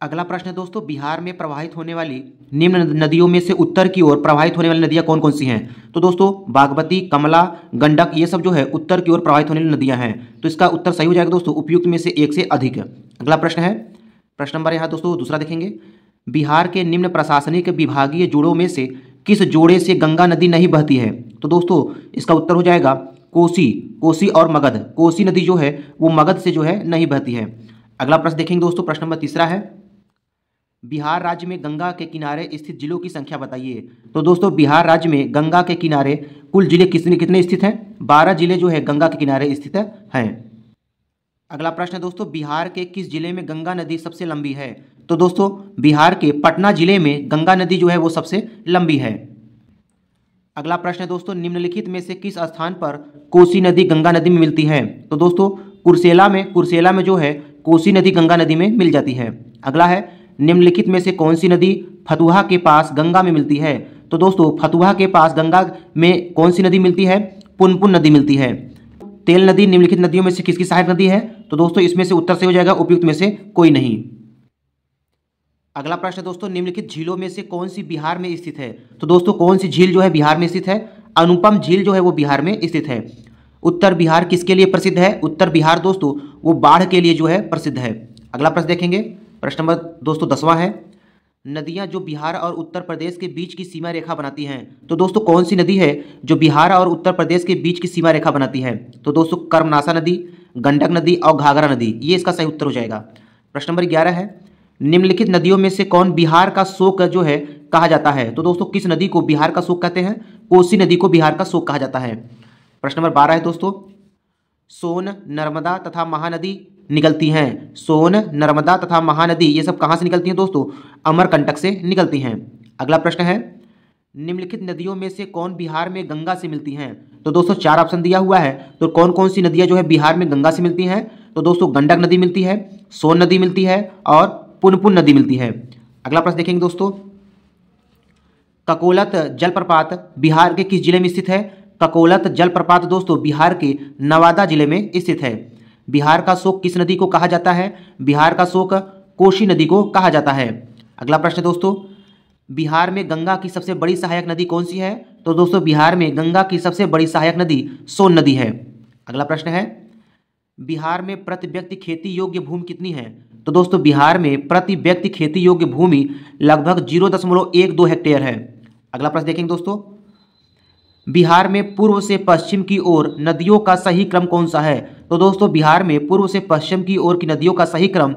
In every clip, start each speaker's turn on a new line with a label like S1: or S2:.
S1: अगला प्रश्न है दोस्तों, बिहार में प्रवाहित होने वाली निम्न नदियों में से उत्तर की ओर प्रवाहित होने वाली नदियाँ कौन कौन सी हैं? तो दोस्तों, बागमती, कमला, गंडक, ये सब जो है उत्तर की ओर प्रवाहित होने वाली नदियाँ हैं। तो इसका उत्तर सही हो जाएगा दोस्तों, उपयुक्त में से एक से अधिक। अगला प्रश्न है, प्रश्न नंबर यहाँ दोस्तों दूसरा देखेंगे। बिहार के निम्न प्रशासनिक विभागीय जोड़ों में से किस जोड़े से गंगा नदी नहीं बहती है? तो दोस्तों, इसका उत्तर हो जाएगा कोसी कोसी और मगध। कोसी नदी जो है, वो मगध से जो है नहीं बहती है। अगला प्रश्न देखेंगे दोस्तों, प्रश्न नंबर तीसरा है बिहार राज्य में गंगा के किनारे स्थित जिलों की संख्या बताइए। तो दोस्तों, बिहार राज्य में गंगा के किनारे कुल ज़िले कितने कितने स्थित हैं? बारह ज़िले जो है गंगा के किनारे स्थित हैं। अगला प्रश्न है दोस्तों, बिहार के किस ज़िले में गंगा नदी सबसे लंबी है? तो दोस्तों, बिहार के पटना ज़िले में गंगा नदी जो है वो सबसे लंबी है। अगला प्रश्न है दोस्तों, निम्नलिखित में से किस स्थान पर कोसी नदी गंगा नदी में मिलती है? तो दोस्तों, कुरसेला में कुरसेला में जो है, कोसी नदी गंगा नदी में मिल जाती है। अगला है निम्नलिखित में से कौन सी नदी फतुहा के पास गंगा में मिलती है? तो दोस्तों, फतुहा के पास गंगा में कौन सी नदी मिलती है? पुनपुन नदी मिलती है। तेल नदी निम्नलिखित नदियों में से किसकी सहायक नदी है? तो दोस्तों, इसमें से उत्तर से हो जाएगा, उपयुक्त में से कोई नहीं। अगला प्रश्न दोस्तों, निम्नलिखित झीलों में से कौन सी बिहार में स्थित है? तो दोस्तों, कौन सी झील जो है बिहार में स्थित है? अनुपम झील जो है वो बिहार में स्थित है। उत्तर बिहार किसके लिए प्रसिद्ध है? उत्तर बिहार, दोस्तों, वो बाढ़ के लिए जो है प्रसिद्ध है। अगला प्रश्न देखेंगे। प्रश्न नंबर दोस्तों दसवां है, नदियाँ जो बिहार और उत्तर प्रदेश के बीच की सीमा रेखा बनाती हैं। तो दोस्तों कौन सी नदी है जो बिहार और उत्तर प्रदेश के बीच की सीमा रेखा बनाती है? तो दोस्तों कर्मनाशा नदी, गंडक नदी और घाघरा नदी, ये इसका सही उत्तर हो जाएगा। प्रश्न नंबर ग्यारह है, निम्नलिखित नदियों में से कौन बिहार का शोक जो है कहा जाता है? तो दोस्तों किस नदी को बिहार का शोक कहते हैं? कोसी नदी को बिहार का शोक कहा जाता है। प्रश्न नंबर बारह है दोस्तों, सोन, नर्मदा तथा महानदी निकलती हैं। सोन, नर्मदा तथा महानदी, ये सब कहाँ से निकलती हैं दोस्तों? अमरकंटक से निकलती हैं। अगला प्रश्न है, निम्नलिखित नदियों में से कौन बिहार में गंगा से मिलती हैं? तो दोस्तों, चार ऑप्शन दिया हुआ है तो कौन कौन सी नदियाँ जो है बिहार में गंगा से मिलती हैं? तो दोस्तों, गंडक नदी मिलती है, सोन नदी मिलती है और पुनपुन नदी मिलती है। अगला प्रश्न देखेंगे दोस्तों, ककोलत जलप्रपात बिहार के किस ज़िले में स्थित है? ककोलत जलप्रपात दोस्तों, बिहार के नवादा ज़िले में स्थित है। बिहार का शोक किस नदी को कहा जाता है? बिहार का शोक कोशी नदी को कहा जाता है। अगला प्रश्न दोस्तों, बिहार में गंगा की सबसे बड़ी सहायक नदी कौन सी है? तो दोस्तों, बिहार में गंगा की सबसे बड़ी सहायक नदी सोन नदी है। अगला प्रश्न है, बिहार में प्रति व्यक्ति खेती योग्य भूमि कितनी है? तो दोस्तों, बिहार में प्रति व्यक्ति खेती योग्य भूमि लगभग ज़ीरो दशमलव एक दो हेक्टेयर है। अगला प्रश्न देखेंगे दोस्तों। बिहार में पूर्व से पश्चिम की ओर नदियों का सही क्रम कौन सा है? तो दोस्तों, बिहार में पूर्व से पश्चिम की ओर की नदियों का सही क्रम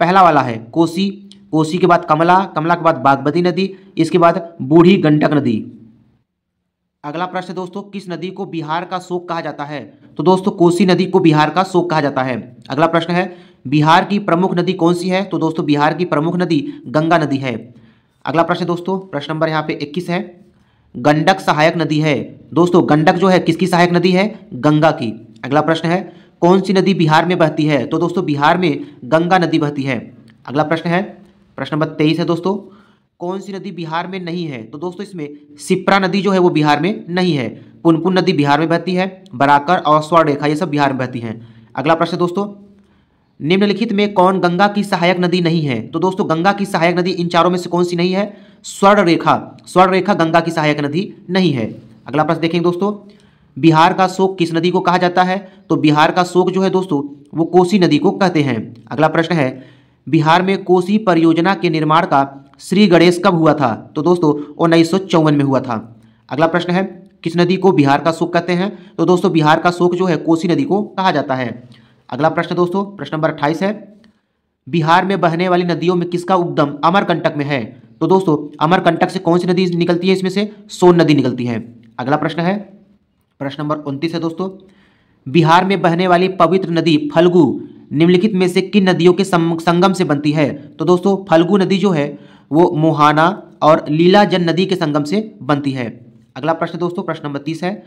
S1: पहला वाला है कोसी। कोसी के बाद कमला कमला के बाद बागमती नदी, इसके बाद बूढ़ी गंडक नदी। अगला प्रश्न दोस्तों, किस नदी को बिहार का शोक कहा जाता है? तो दोस्तों, कोसी नदी को बिहार का शोक कहा जाता है। अगला प्रश्न है, बिहार की प्रमुख नदी कौन सी है? तो दोस्तों, बिहार की प्रमुख नदी गंगा नदी है। अगला प्रश्न दोस्तों, प्रश्न नंबर यहाँ पे इक्कीस है। गंडक सहायक नदी है। दोस्तों, गंडक जो है, किसकी सहायक नदी है? गंगा की। अगला प्रश्न है, कौन सी नदी बिहार में बहती है? तो दोस्तों, बिहार में गंगा नदी बहती है। अगला प्रश्न है, प्रश्न नंबर तेईस है दोस्तों, कौन सी नदी बिहार में नहीं है? तो दोस्तों, इसमें सिप्रा नदी जो है, वो बिहार में नहीं है। पुनपुन नदी बिहार में बहती है, बराकर और स्वर्ण रेखा ये सब बिहार में बहती हैं। अगला प्रश्न दोस्तों, निम्नलिखित में कौन गंगा की सहायक नदी नहीं है? तो दोस्तों, गंगा की सहायक नदी इन चारों में से कौन सी नहीं है? स्वर्ण रेखा स्वर्ण रेखा गंगा की सहायक नदी नहीं है। अगला प्रश्न देखेंगे दोस्तों, बिहार का शोक किस नदी को कहा जाता है? तो बिहार का शोक जो है दोस्तों, वो कोसी नदी को कहते हैं। अगला प्रश्न है, बिहार में कोसी परियोजना के निर्माण का श्री गणेश कब हुआ था? तो दोस्तों, उन्नीस सौ चौवन में हुआ था। अगला प्रश्न है, किस नदी को बिहार का शोक कहते हैं? तो दोस्तों, बिहार का शोक जो है कोसी नदी को कहा जाता है। अगला प्रश्न दोस्तों, प्रश्न नंबर अट्ठाईस है, बिहार में बहने वाली नदियों में किसका उद्गम अमरकंटक में है? तो दोस्तों अमरकंटक से कौन सी नदी निकलती है इसमें से? सोन नदी निकलती है। अगला प्रश्न है। प्रश्न नंबर उनतीस है दोस्तों। बिहार में बहने वाली पवित्र नदी फल्गु निम्नलिखित में से किन नदियों के संगम से बनती है? तो दोस्तों, फल्गु नदी जो है, वो मोहाना और लीलाजन नदी के संगम से बनती है। अगला प्रश्न दोस्तों, प्रश्न नंबर तीस है।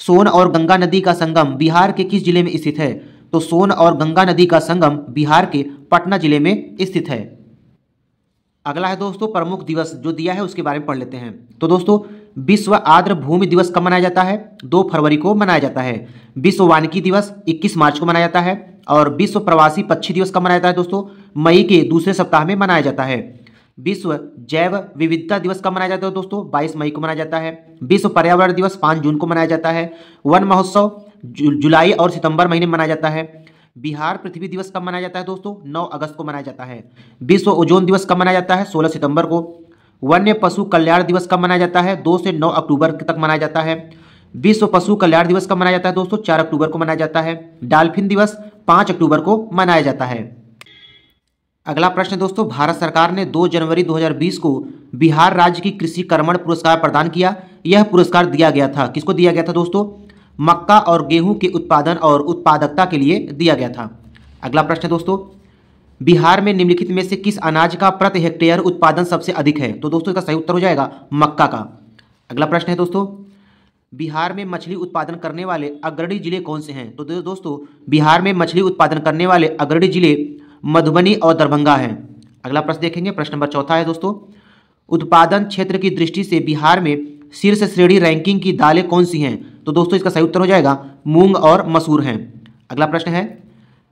S1: सोन और गंगा नदी का संगम बिहार के किस ज़िले में स्थित है? तो सोन और गंगा नदी का संगम बिहार के पटना ज़िले में स्थित है। अगला है दोस्तों प्रमुख दिवस, जो दिया है उसके बारे में पढ़ लेते हैं। तो दोस्तों, विश्व आर्द्र भूमि दिवस कब मनाया जाता है? दो फरवरी को मनाया जाता है। विश्व वानिकी दिवस 21 मार्च को मनाया जाता है और विश्व प्रवासी पक्षी दिवस कब मनाया जाता है दोस्तों? मई के दूसरे सप्ताह में मनाया जाता है। विश्व जैव विविधता दिवस कब मनाया जाता है दोस्तों? 22 मई को मनाया जाता है। विश्व पर्यावरण दिवस 5 जून को मनाया जाता है। वन महोत्सव जुलाई और सितंबर महीने में मनाया जाता है। बिहार पृथ्वी दिवस कब मनाया जाता है दोस्तों? 9 अगस्त को मनाया जाता है। विश्व ओजोन दिवस कब मनाया जाता है? 16 सितंबर को। वन्य पशु कल्याण दिवस कब मनाया जाता है? 2 से 9 अक्टूबर तक मनाया जाता है। विश्व पशु कल्याण दिवस कब मनाया जाता है दोस्तों? चार अक्टूबर को मनाया जाता है। डाल्फिन दिवस 5 अक्टूबर को मनाया जाता है। अगला प्रश्न दोस्तों, भारत सरकार ने 2 जनवरी 2020 को बिहार राज्य की कृषि कर्मण पुरस्कार प्रदान किया। यह पुरस्कार दिया गया था। किसको दिया गया था दोस्तों? मक्का और गेहूँ के उत्पादन और उत्पादकता के लिए दिया गया था। अगला प्रश्न दोस्तों, बिहार में निम्नलिखित में से किस अनाज का प्रति हेक्टेयर उत्पादन सबसे अधिक है? तो दोस्तों, इसका सही उत्तर हो जाएगा मक्का का। अगला प्रश्न है दोस्तों, बिहार में मछली उत्पादन करने वाले अग्रणी ज़िले कौन से हैं? तो दोस्तों, बिहार में मछली उत्पादन करने वाले अग्रणी ज़िले मधुबनी और दरभंगा हैं। अगला प्रश्न देखेंगे, प्रश्न नंबर चौथा है दोस्तों, उत्पादन क्षेत्र की दृष्टि से बिहार में शीर्ष श्रेणी रैंकिंग की दालें कौन सी हैं? तो दोस्तों, इसका सही उत्तर हो जाएगा मूंग और मसूर हैं। अगला प्रश्न है,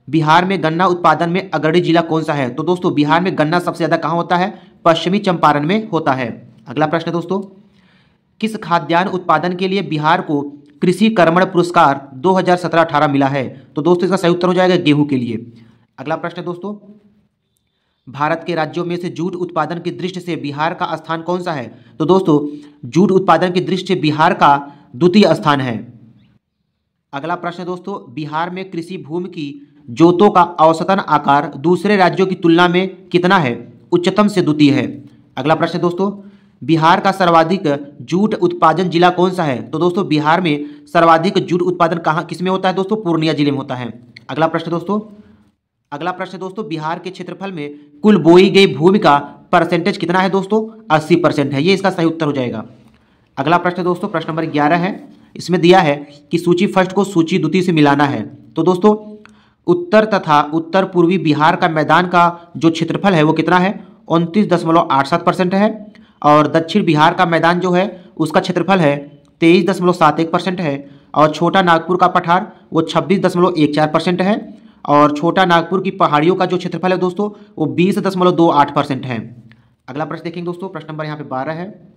S1: बिहार में गन्ना उत्पादन में अग्रणी जिला कौन सा है? तो दोस्तों, बिहार में गन्ना सबसे ज़्यादा कहाँ होता है? पश्चिमी चंपारण में होता है। अगला प्रश्न दोस्तों, किस खाद्यान्न उत्पादन के लिए बिहार को कृषि कर्मण पुरस्कार 2017-18 मिला है? तो दोस्तों, इसका सही उत्तर हो जाएगा गेहूँ के लिए। अगला प्रश्न दोस्तों, भारत के राज्यों में से जूट उत्पादन की दृष्टि से बिहार का स्थान कौन सा है? तो दोस्तों, जूट उत्पादन की दृष्टि से बिहार का द्वितीय स्थान है। अगला प्रश्न दोस्तों, बिहार में कृषि भूमि की जोतों का औसतन आकार दूसरे राज्यों की तुलना में कितना है? उच्चतम से द्वितीय है। अगला प्रश्न दोस्तों, बिहार का सर्वाधिक जूट उत्पादन जिला कौन सा है? तो दोस्तों, बिहार में सर्वाधिक जूट उत्पादन कहाँ किसमें होता है दोस्तों? पूर्णिया ज़िले में होता है। अगला प्रश्न दोस्तों, अगला प्रश्न दोस्तों, बिहार के क्षेत्रफल में कुल बोई गई भूमि का परसेंटेज कितना है दोस्तों? अस्सी परसेंट है। ये इसका सही उत्तर हो जाएगा। अगला प्रश्न दोस्तों, प्रश्न नंबर ग्यारह है। इसमें दिया है कि सूची फ़र्स्ट को सूची द्वितीय से मिलाना है। तो दोस्तों, उत्तर तथा उत्तर पूर्वी बिहार का मैदान का जो क्षेत्रफल है वो कितना है? उनतीस दशमलव आठ सात परसेंट है और दक्षिण बिहार का मैदान जो है, उसका क्षेत्रफल है तेईस दशमलव सात एक परसेंट है और छोटा नागपुर का पठार, वो छब्बीस दशमलव एक चार परसेंट है और छोटा नागपुर की पहाड़ियों का जो क्षेत्रफल है दोस्तों, वो बीस दशमलव दो आठ परसेंट है। अगला प्रश्न देखेंगे दोस्तों, प्रश्न नंबर यहाँ पे बारह है।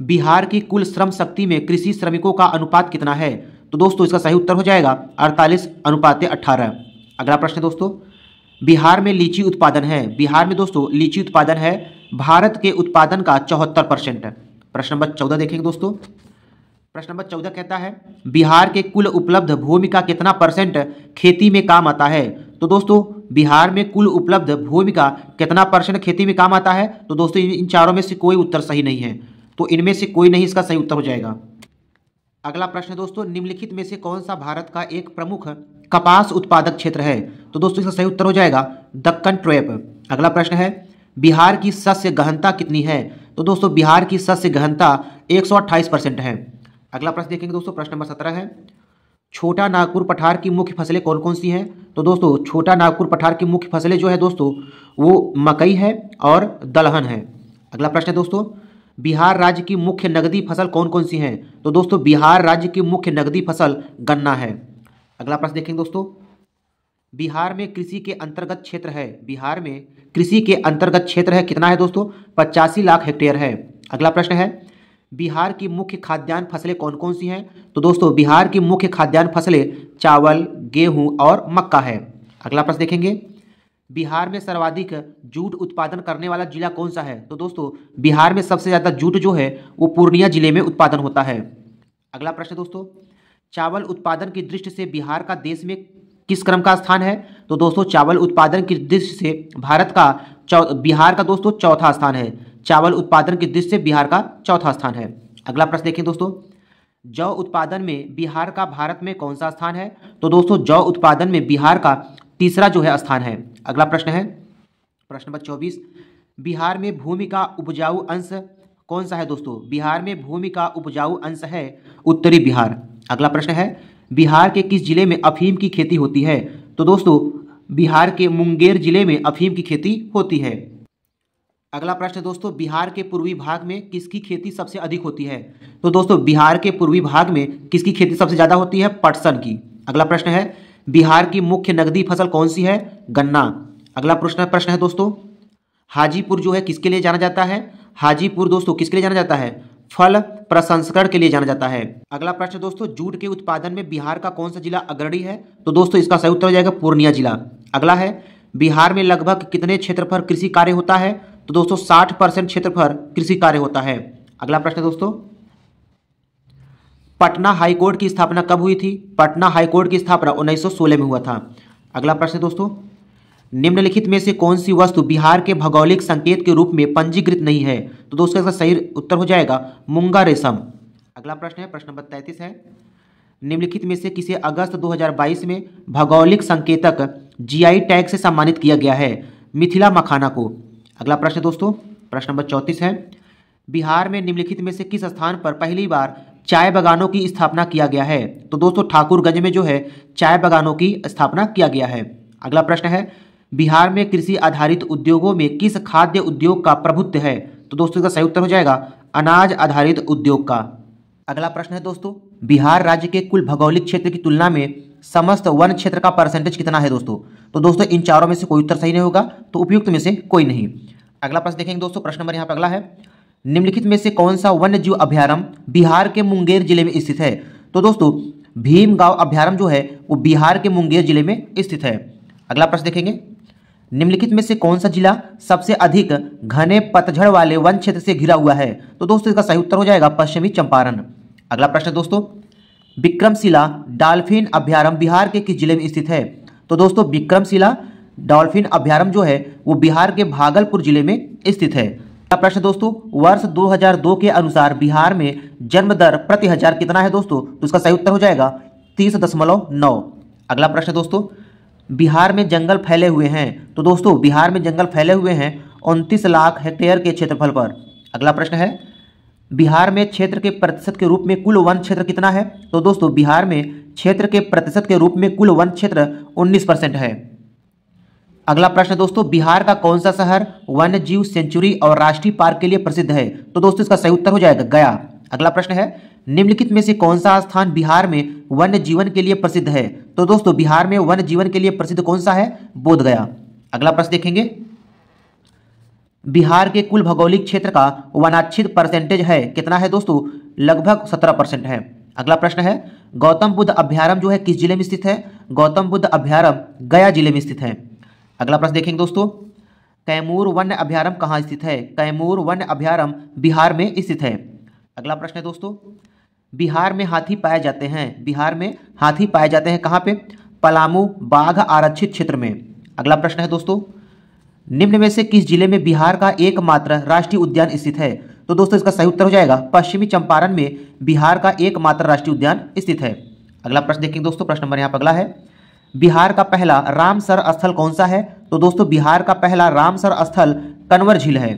S1: बिहार की कुल श्रम शक्ति में कृषि श्रमिकों का अनुपात कितना है? तो दोस्तों, इसका सही उत्तर हो जाएगा अड़तालीस अनुपात अट्ठारह। अगला प्रश्न दोस्तों, बिहार में लीची उत्पादन है। बिहार में दोस्तों, लीची उत्पादन है। भारत के उत्पादन का चौहत्तर परसेंट। प्रश्न नंबर चौदह देखेंगे दोस्तों। प्रश्न नंबर चौदह कहता है, बिहार के कुल उपलब्ध भूमि का कितना परसेंट खेती में काम आता है? तो दोस्तों, बिहार में कुल उपलब्ध भूमि का कितना परसेंट खेती में काम आता है? तो दोस्तों, इन चारों में से कोई उत्तर सही नहीं है। तो इनमें से कोई नहीं इसका सही उत्तर हो जाएगा। अगला प्रश्न दोस्तों, निम्नलिखित में से कौन सा भारत का एक प्रमुख कपास उत्पादक क्षेत्र है? तो दोस्तों, इसका सही उत्तर हो जाएगा दक्कन ट्रेप। अगला प्रश्न है, बिहार की सस्य गहनता कितनी है? तो दोस्तों, बिहार की सस्य गहनता एक परसेंट है। अगला प्रश्न देखेंगे दोस्तों, प्रश्न नंबर सत्रह है, छोटा नागपुर पठार की मुख्य फ़सलें कौन कौन सी हैं? तो दोस्तों, छोटा नागपुर पठार की मुख्य फ़सलें जो है दोस्तों, वो मकई है और दलहन है। अगला प्रश्न है दोस्तों बिहार राज्य की मुख्य नगदी फ़सल कौन कौन सी हैं? तो दोस्तों, बिहार राज्य की मुख्य नगदी फ़सल गन्ना है। अगला प्रश्न देखेंगे दोस्तों। बिहार में कृषि के अंतर्गत क्षेत्र है। बिहार में कृषि के अंतर्गत क्षेत्र है कितना है दोस्तों? पचासी लाख हेक्टेयर है। अगला प्रश्न है, बिहार की मुख्य खाद्यान्न फ़सलें कौन कौन सी हैं? तो दोस्तों, बिहार की मुख्य खाद्यान्न फ़सलें चावल, गेहूँ और मक्का है। अगला प्रश्न देखेंगे बिहार में सर्वाधिक जूट उत्पादन करने वाला जिला कौन सा है? तो दोस्तों, बिहार में सबसे ज़्यादा जूट जो है, वो पूर्णिया ज़िले में उत्पादन होता है। अगला प्रश्न दोस्तों, चावल उत्पादन की दृष्टि से बिहार का देश में किस क्रम का स्थान है? तो दोस्तों, चावल उत्पादन की दृष्टि से भारत का बिहार का दोस्तों चौथा स्थान है। चावल उत्पादन की दृष्टि से बिहार का चौथा स्थान है। अगला प्रश्न देखें दोस्तों, जौ उत्पादन में बिहार का भारत में कौन सा स्थान है? तो दोस्तों, जौ उत्पादन में बिहार का तीसरा जो है स्थान है। अगला प्रश्न है। प्रश्न नंबर चौबीस। बिहार में भूमि का उपजाऊ अंश कौन सा है दोस्तों? बिहार में भूमि का उपजाऊ अंश है उत्तरी बिहार। अगला प्रश्न है, बिहार के किस ज़िले में अफीम की खेती होती है? तो दोस्तों, बिहार के मुंगेर ज़िले में अफीम की खेती होती है। अगला प्रश्न दोस्तों, बिहार के पूर्वी भाग में किसकी खेती सबसे अधिक होती है? तो दोस्तों, बिहार के पूर्वी भाग में किसकी खेती सबसे ज़्यादा होती है? पटसन की। अगला प्रश्न है बिहार की मुख्य नगदी फ़सल कौन सी है? गन्ना। अगला प्रश्न प्रश्न है दोस्तों। हाजीपुर जो है, किसके लिए जाना जाता है? हाजीपुर दोस्तों, किसके लिए जाना जाता है? फल प्रसंस्करण के लिए जाना जाता है। अगला प्रश्न दोस्तों, जूट के उत्पादन में बिहार का कौन सा जिला अग्रणी है? तो दोस्तों, इसका सही उत्तर हो जाएगा पूर्णिया जिला। अगला है, बिहार में लगभग कितने क्षेत्र पर कृषि कार्य होता है? तो दोस्तों, साठ परसेंट क्षेत्र पर कृषि कार्य होता है। अगला प्रश्न दोस्तों। पटना हाईकोर्ट की स्थापना कब हुई थी? पटना हाईकोर्ट की स्थापना 1916 में हुआ था। अगला प्रश्न दोस्तों, निम्नलिखित में से कौन सी वस्तु बिहार के भौगोलिक संकेत के रूप में पंजीकृत नहीं है? तो दोस्तों, इसका सही उत्तर हो जाएगा मुंगा रेशम। अगला प्रश्न है, प्रश्न नंबर तैंतीस है। निम्नलिखित में से किसे अगस्त 2022 में भौगोलिक संकेतक जीआई टैग से सम्मानित किया गया है? मिथिला मखाना को। अगला प्रश्न दोस्तों, प्रश्न नंबर चौंतीस है। बिहार में निम्नलिखित में से किस स्थान पर पहली बार चाय बागानों की स्थापना किया गया है। तो दोस्तों, ठाकुरगंज में जो है, चाय बागानों की स्थापना किया गया है। अगला प्रश्न है, बिहार में कृषि आधारित उद्योगों में किस खाद्य उद्योग का प्रभुत्व है? तो दोस्तों, इसका सही उत्तर हो जाएगा, अनाज आधारित उद्योग का। अगला प्रश्न है दोस्तों, बिहार राज्य के कुल भौगोलिक क्षेत्र की तुलना में समस्त वन क्षेत्र का परसेंटेज कितना है दोस्तों? तो दोस्तों, इन चारों में से कोई उत्तर सही नहीं होगा तो उपयुक्त में से कोई नहीं। अगला प्रश्न देखेंगे दोस्तों, प्रश्न नंबर यहाँ पर अगला है निम्नलिखित में से कौन सा वन्य जीव अभ्यारण्य बिहार के मुंगेर ज़िले में स्थित है? तो दोस्तों भीम गाँव अभ्यारण्य जो है, वो बिहार के मुंगेर ज़िले में स्थित है। अगला प्रश्न देखेंगे। निम्नलिखित में से कौन सा जिला सबसे अधिक घने पतझड़ वाले वन क्षेत्र से घिरा हुआ है? तो दोस्तों, इसका सही उत्तर हो जाएगा पश्चिमी चंपारण। अगला प्रश्न दोस्तों, विक्रमशिला डॉल्फिन अभ्यारण्य बिहार के किस ज़िले में स्थित है? तो दोस्तों, विक्रमशिला डॉल्फिन अभ्यारण्य जो है, वो बिहार के भागलपुर ज़िले में स्थित है। प्रश्न दोस्तों? वर्ष 2002 के अनुसार बिहार में जन्म दर प्रति हज़ार कितना है दोस्तों? तो इसका सही उत्तर हो जाएगा तीस दशमलव नौ। अगला प्रश्न दोस्तों, बिहार में जंगल फैले हुए हैं। तो दोस्तों, बिहार में जंगल फैले हुए हैं उनतीस लाख हेक्टेयर के क्षेत्रफल पर। अगला प्रश्न है, बिहार में क्षेत्र के प्रतिशत के रूप में कुल वन क्षेत्र कितना है? तो दोस्तों, बिहार में क्षेत्र के प्रतिशत के रूप में कुल वन क्षेत्र उन्नीस परसेंट है। अगला प्रश्न दोस्तों, बिहार का कौन सा शहर वन्य जीव सेंचुरी और राष्ट्रीय पार्क के लिए प्रसिद्ध है? तो दोस्तों, इसका सही उत्तर हो जाएगा गया। अगला प्रश्न है, निम्नलिखित में से कौन सा स्थान बिहार में वन्य जीवन के लिए प्रसिद्ध है? तो दोस्तों, बिहार में वन्य जीवन के लिए प्रसिद्ध कौन सा है? बोध गया। अगला प्रश्न देखेंगे। बिहार के कुल भौगोलिक क्षेत्र का वनाच्छित परसेंटेज है, कितना है दोस्तों? लगभग सत्रह परसेंट है। अगला प्रश्न है, गौतम बुद्ध अभ्यारम जो है किस ज़िले में स्थित है? गौतम बुद्ध अभ्यारम गया ज़िले में स्थित है। अगला प्रश्न देखेंगे दोस्तों। कैमूर वन्य अभ्यारण्य कहाँ स्थित है? कैमूर वन्य अभ्यारण्य बिहार में स्थित है। अगला प्रश्न है दोस्तों। बिहार में हाथी पाए जाते हैं। बिहार में हाथी पाए जाते हैं कहाँ पे? पलामू बाघ आरक्षित क्षेत्र में। अगला प्रश्न है दोस्तों। निम्न में से किस ज़िले में बिहार का एकमात्र राष्ट्रीय उद्यान स्थित है? तो दोस्तों इसका सही उत्तर हो जाएगा। पश्चिमी चंपारण में बिहार का एकमात्र राष्ट्रीय उद्यान स्थित है। अगला प्रश्न देखेंगे दोस्तों। प्रश्न नंबर यहाँ पर अगला है। बिहार का पहला रामसर स्थल कौन सा है? तो दोस्तों, बिहार का पहला रामसर स्थल कन्वर झील है।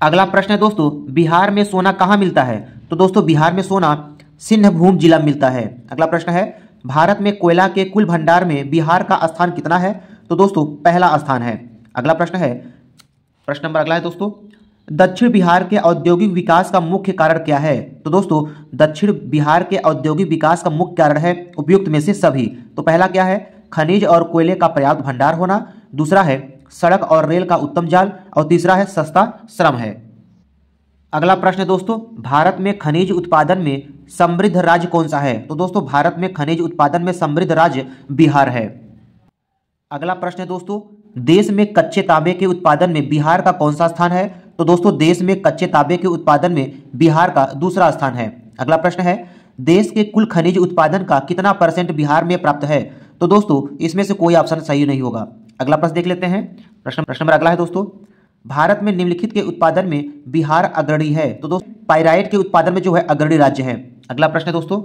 S1: अगला प्रश्न है दोस्तों, बिहार में सोना कहाँ मिलता है? तो दोस्तों, बिहार में सोना सिंहभूम जिला मिलता है। अगला प्रश्न है, भारत में कोयला के कुल भंडार में बिहार का स्थान कितना है? तो दोस्तों, पहला स्थान है। अगला प्रश्न है, प्रश्न नंबर अगला है दोस्तों। दक्षिण बिहार के औद्योगिक विकास का मुख्य कारण क्या है? तो दोस्तों, दक्षिण बिहार के औद्योगिक विकास का मुख्य कारण है उपयुक्त में से सभी। तो पहला क्या है? खनिज और कोयले का पर्याप्त भंडार होना। दूसरा है, सड़क और रेल का उत्तम जाल। और तीसरा है, सस्ता श्रम है। अगला प्रश्न दोस्तों, भारत में खनिज उत्पादन में समृद्ध राज्य कौन सा है? तो दोस्तों, भारत में खनिज उत्पादन में समृद्ध राज्य बिहार है। अगला प्रश्न दोस्तों, देश में कच्चे तांबे के उत्पादन में बिहार का कौन सा स्थान है? तो दोस्तों, देश में कच्चे तांबे के उत्पादन में बिहार का दूसरा स्थान है। अगला प्रश्न है, देश के कुल खनिज उत्पादन का कितना परसेंट बिहार में प्राप्त है? तो दोस्तों, इसमें से कोई ऑप्शन सही नहीं होगा। अगला प्रश्न देख लेते हैं। प्रश्न प्रश्न नंबर अगला है दोस्तों, भारत में निम्नलिखित के उत्पादन में बिहार अग्रणी है। तो दोस्तों, पायराइट के उत्पादन में जो है, अग्रणी राज्य है। अगला प्रश्न है दोस्तों,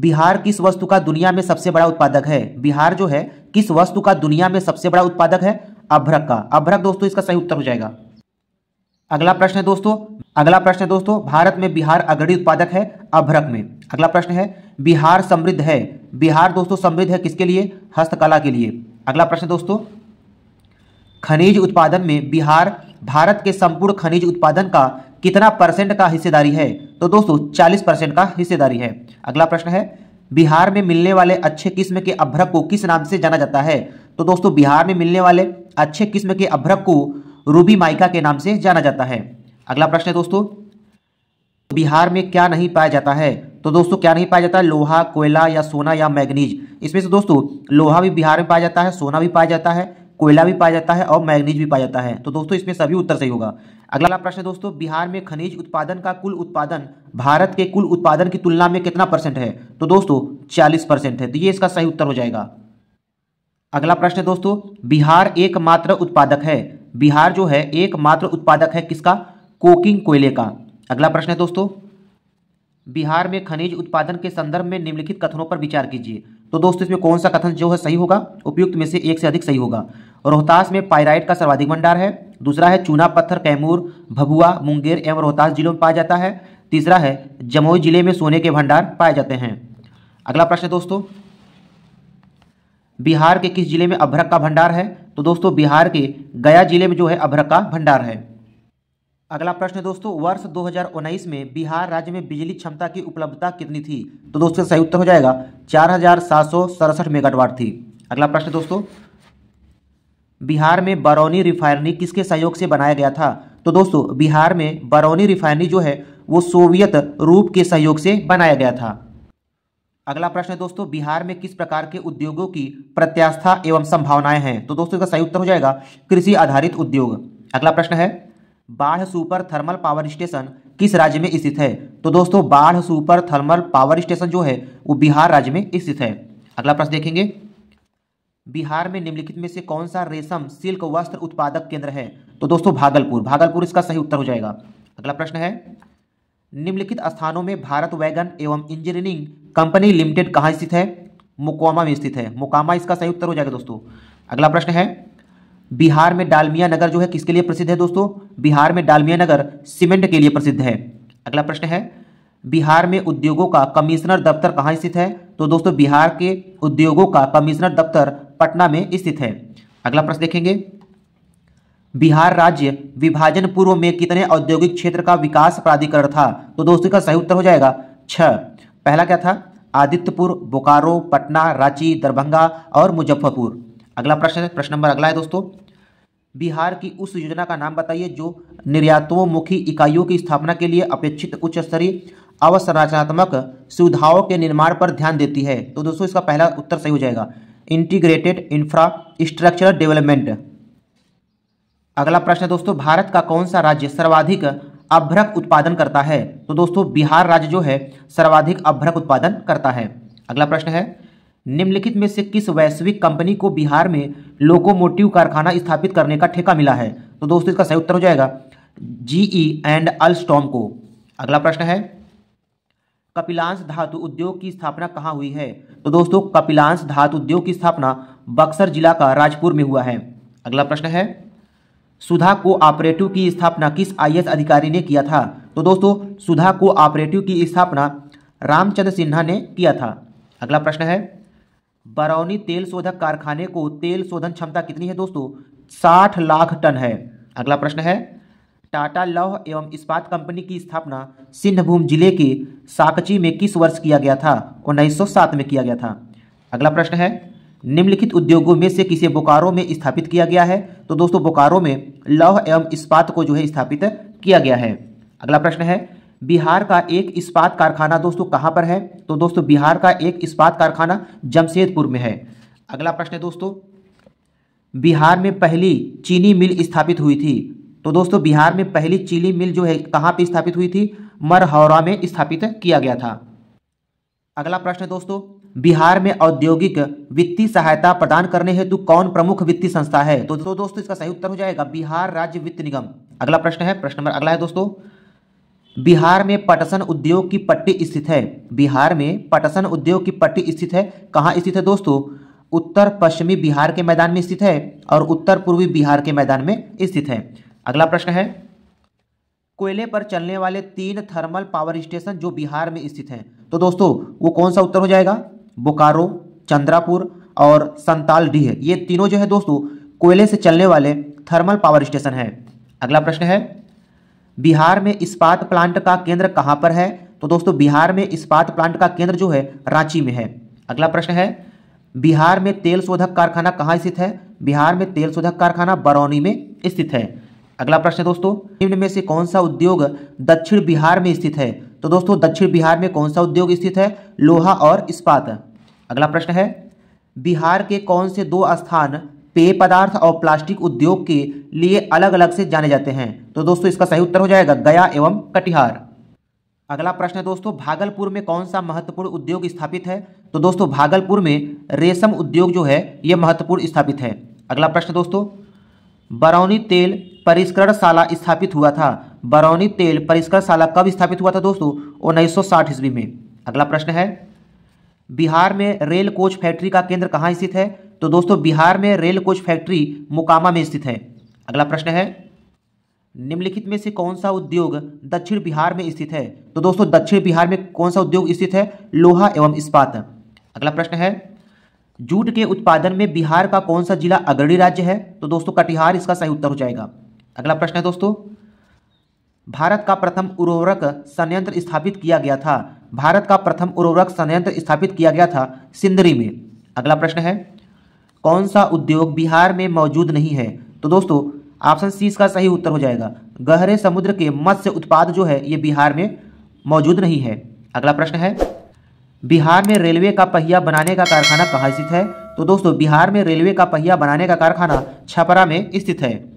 S1: बिहार किस वस्तु का दुनिया में सबसे बड़ा उत्पादक है? बिहार जो है, किस वस्तु का दुनिया में सबसे बड़ा उत्पादक है? अभ्रक का। अभ्रक, दोस्तों, इसका सही उत्तर हो जाएगा। अगला प्रश्न है दोस्तों, अगला प्रश्न है दोस्तों, भारत में बिहार अग्रणी उत्पादक है अभ्रक में। अगला प्रश्न है, बिहार समृद्ध है? बिहार दोस्तों समृद्ध है किसके लिए? हस्तकला के लिए। अगला प्रश्न दोस्तों, खनिज उत्पादन में बिहार, भारत के संपूर्ण खनिज उत्पादन का कितना परसेंट का हिस्सेदारी है? तो दोस्तों 40 परसेंट का हिस्सेदारी है। अगला प्रश्न है, बिहार में मिलने वाले अच्छे किस्म के अभ्रक को किस नाम से जाना जाता है? तो दोस्तों, बिहार में मिलने वाले अच्छे किस्म के अभ्रक को रूबी माइका के नाम से जाना जाता है। अगला प्रश्न है दोस्तों, बिहार में क्या नहीं पाया जाता है? तो दोस्तों, क्या नहीं पाया जाता? है लोहा, कोयला या सोना या मैग्नीज। इसमें से दोस्तों, लोहा भी बिहार में पाया जाता है, सोना भी पाया जाता है, कोयला भी पाया जाता है और मैग्नीज भी पाया जाता है। तो दोस्तों, इसमें सभी उत्तर सही होगा। अगला प्रश्न है दोस्तों, बिहार में खनिज उत्पादन का कुल उत्पादन भारत के कुल उत्पादन की तुलना में कितना परसेंट है? तो दोस्तों, चालीस परसेंट है। तो ये इसका सही उत्तर हो जाएगा। अगला प्रश्न है दोस्तों, बिहार एकमात्र उत्पादक है। बिहार जो है, एकमात्र उत्पादक है किसका? कोकिंग कोयले का। अगला प्रश्न है दोस्तों। बिहार में खनिज उत्पादन के संदर्भ में निम्नलिखित कथनों पर विचार कीजिए। तो दोस्तों, इसमें कौन सा कथन जो है सही होगा? उपयुक्त में से एक से अधिक सही होगा। रोहतास में पायराइट का सर्वाधिक भंडार है। दूसरा है, चूना, पत्थर, कैमूर, भभुआ, मुंगेर एवं रोहतास जिलों में पाया जाता है। तीसरा है, जमुई ज़िले में सोने के भंडार पाए जाते हैं। अगला प्रश्न दोस्तों। बिहार के किस ज़िले में अभ्रक का भंडार है? तो दोस्तों, बिहार के गया ज़िले में जो है अभ्रक का भंडार है। अगला प्रश्न दोस्तों, वर्ष 2019 में बिहार राज्य में बिजली क्षमता की उपलब्धता कितनी थी? तो दोस्तों सही उत्तर हो जाएगा, चार हज़ार सात सौ सड़सठ मेगावाट थी। अगला प्रश्न दोस्तों, बिहार में बरौनी रिफाइनरी किसके सहयोग से बनाया गया था? तो दोस्तों, बिहार में बरौनी रिफाइनरी जो है, वो सोवियत रूप के सहयोग से बनाया गया था। अगला प्रश्न है, दोस्तों, बिहार में किस प्रकार के उद्योगों की प्रत्यास्था एवं संभावनाएँ हैं? तो दोस्तों, इसका सही उत्तर हो जाएगा, कृषि आधारित उद्योग। अगला प्रश्न है, बाढ़ सुपर थर्मल पावर स्टेशन किस राज्य में स्थित है? तो दोस्तों, बाढ़ सुपर थर्मल पावर स्टेशन जो है, वो बिहार राज्य में स्थित है। अगला प्रश्न देखेंगे, बिहार में निम्नलिखित में से कौन सा रेशम सिल्क वस्त्र उत्पादक केंद्र है? तो दोस्तों, भागलपुर। भागलपुर इसका सही उत्तर हो जाएगा। अगला प्रश्न है निम्नलिखित स्थानों में भारत वैगन एवं इंजीनियरिंग कंपनी लिमिटेड कहाँ स्थित है? मोकामा में स्थित है। मोकामा इसका सही उत्तर हो जाएगा दोस्तों। अगला प्रश्न है, बिहार में डालमिया नगर जो है किसके लिए प्रसिद्ध है दोस्तों? बिहार में डालमिया नगर सीमेंट के लिए प्रसिद्ध है। अगला प्रश्न है, बिहार में उद्योगों का कमिश्नर दफ्तर कहाँ स्थित है? तो दोस्तों, बिहार के उद्योगों का कमिश्नर दफ्तर पटना में स्थित है। अगला प्रश्न देखेंगे। बिहार राज्य विभाजन पूर्व में कितने औद्योगिक क्षेत्र का विकास प्राधिकरण था? तो दोस्तों का सही उत्तर हो जाएगा छ। पहला क्या था? आदित्यपुर, बोकारो, पटना, रांची, दरभंगा और मुजफ्फरपुर। अगला प्रश्न है, प्रश्न नंबर अगला है दोस्तों। बिहार की उस योजना का नाम बताइए जो निर्यातोमुखी इकाइयों की स्थापना के लिए अपेक्षित उच्च स्तरीय अवसंरचनात्मक सुविधाओं के निर्माण पर ध्यान देती है। तो दोस्तों इसका पहला उत्तर सही हो जाएगा। Integrated infrastructure development. अगला प्रश्न है दोस्तों, भारत का कौन सा राज्य सर्वाधिक अभ्रक उत्पादन करता है? तो दोस्तों, बिहार राज्य जो है, सर्वाधिक अभ्रक उत्पादन करता है। अगला प्रश्न है, निम्नलिखित में से किस वैश्विक कंपनी को बिहार में लोकोमोटिव कारखाना स्थापित करने का ठेका मिला है? तो दोस्तों, इसका सही उत्तर हो जाएगा जीई एंड अल्स्टॉम को। अगला प्रश्न है, कपिलांश धातु उद्योग की स्थापना कहाँ हुई है? तो दोस्तों, कपिलांश धातु उद्योग की स्थापना बक्सर जिला का राजपुर में हुआ है। अगला प्रश्न है सुधा को ऑपरेटिव की स्थापना किस आईएएस अधिकारी ने किया था? तो दोस्तों, सुधा को ऑपरेटिव की स्थापना रामचंद्र सिन्हा ने किया था। अगला प्रश्न है, बरौनी तेल शोधक कारखाने को तेल शोधन क्षमता कितनी है दोस्तों? साठ लाख टन है। अगला प्रश्न है, टाटा लौह एवं इस्पात कंपनी की स्थापना सिंहभूम ज़िले के साकची में किस वर्ष किया गया था? 1907 में किया गया था। अगला प्रश्न है निम्नलिखित उद्योगों में से किसे बोकारो में स्थापित किया गया है? तो दोस्तों, बोकारो में लौह एवं इस्पात को जो है स्थापित किया गया है। अगला प्रश्न है, बिहार का एक इस्पात कारखाना दोस्तों कहाँ पर है? तो दोस्तों, बिहार का एक इस्पात कारखाना जमशेदपुर में है। अगला प्रश्न है दोस्तों, बिहार में पहली चीनी मिल स्थापित हुई थी। तो दोस्तों, बिहार में पहली चीनी मिल जो है कहाँ पर स्थापित हुई थी? मरहौरा में स्थापित किया गया था। अगला प्रश्न दोस्तों बिहार में औद्योगिक वित्तीय सहायता प्रदान करने हेतु कौन प्रमुख वित्तीय संस्था है? तो दोस्तों, इसका सही उत्तर हो जाएगा बिहार राज्य वित्त निगम। अगला प्रश्न है, प्रश्न नंबर अगला है दोस्तों। बिहार में पटसन उद्योग की पट्टी स्थित है। बिहार में पटसन उद्योग की पट्टी स्थित है। कहाँ स्थित है दोस्तों? उत्तर पश्चिमी बिहार के मैदान में स्थित है और उत्तर पूर्वी बिहार के मैदान में स्थित है। अगला प्रश्न है, कोयले पर चलने वाले तीन थर्मल पावर स्टेशन जो बिहार में स्थित हैं। तो दोस्तों, वो कौन सा उत्तर हो जाएगा? बोकारो, चंद्रापुर और संताल डीह ये तीनों जो है दोस्तों, कोयले से चलने वाले थर्मल पावर स्टेशन है। अगला प्रश्न है, बिहार में इस्पात प्लांट का केंद्र कहाँ पर है? तो दोस्तों, बिहार में इस्पात प्लांट का केंद्र जो है, रांची में है। अगला प्रश्न है, बिहार में तेल शोधक कारखाना कहाँ स्थित है? बिहार में तेल शोधक कारखाना बरौनी में स्थित है। अगला प्रश्न दोस्तों, निम्न में से कौन सा उद्योग दक्षिण बिहार में स्थित है? तो दोस्तों, दक्षिण बिहार में कौन सा उद्योग स्थित है? लोहा और इस्पात। अगला प्रश्न है, बिहार के कौन से दो स्थान पेय पदार्थ और प्लास्टिक उद्योग के लिए अलग अलग से जाने जाते हैं? तो दोस्तों, इसका सही उत्तर हो जाएगा गया एवं कटिहार। अगला प्रश्न है दोस्तों, भागलपुर में कौन सा महत्वपूर्ण उद्योग स्थापित है? तो दोस्तों, भागलपुर में रेशम उद्योग जो है यह महत्वपूर्ण स्थापित है। अगला प्रश्न दोस्तों बरौनी तेल परिष्करण शाला स्थापित हुआ था। बरौनी तेल परिष्करण शाला कब स्थापित हुआ था दोस्तों? उन्नीस सौ साठ ईस्वी में। अगला प्रश्न है, बिहार में रेल कोच फैक्ट्री का केंद्र कहाँ स्थित है? तो दोस्तों, बिहार में रेल कोच फैक्ट्री मोकामा में स्थित है। अगला प्रश्न है, निम्नलिखित में से कौन सा उद्योग दक्षिण बिहार में स्थित है? तो दोस्तों, दक्षिण बिहार में कौन सा उद्योग स्थित है? लोहा एवं इस्पात। अगला प्रश्न है जूट के उत्पादन में बिहार का कौन सा जिला अग्रणी राज्य है? तो दोस्तों, कटिहार इसका सही उत्तर हो जाएगा। अगला प्रश्न है दोस्तों। भारत का प्रथम उर्वरक संयंत्र स्थापित किया गया था। भारत का प्रथम उर्वरक संयंत्र स्थापित किया गया था सिंदरी में। अगला प्रश्न है, कौन सा उद्योग बिहार में मौजूद नहीं है? तो दोस्तों, ऑप्शन सी इसका सही उत्तर हो जाएगा। गहरे समुद्र के मत्स्य उत्पाद जो है, ये बिहार में मौजूद नहीं है। अगला प्रश्न है बिहार में रेलवे का पहिया बनाने का कारखाना कहाँ स्थित है? तो दोस्तों, बिहार में रेलवे का पहिया बनाने का कारखाना छपरा में स्थित है।